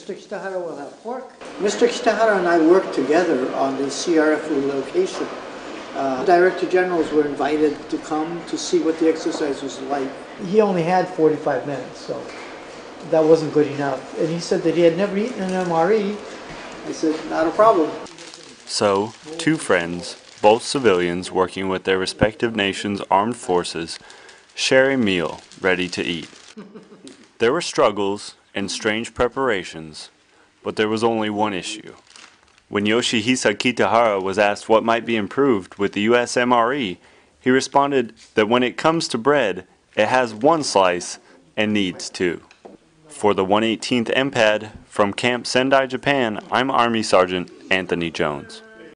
Mr. Kitahara will have pork. Mr. Kitahara and I worked together on the CRF relocation. Uh, Director Generals were invited to come to see what the exercise was like. He only had 45 minutes, so that wasn't good enough. And he said that he had never eaten an MRE. I said, not a problem. So, two friends, both civilians working with their respective nations' armed forces, share a meal ready to eat. There were struggles and strange preparations, but there was only one issue. When Yoshihisa Kitahara was asked what might be improved with the USMRE, he responded that when it comes to bread, it has one slice and needs two. For the 118th MPAD from Camp Sendai, Japan, I'm Army Sergeant Anthony Jones.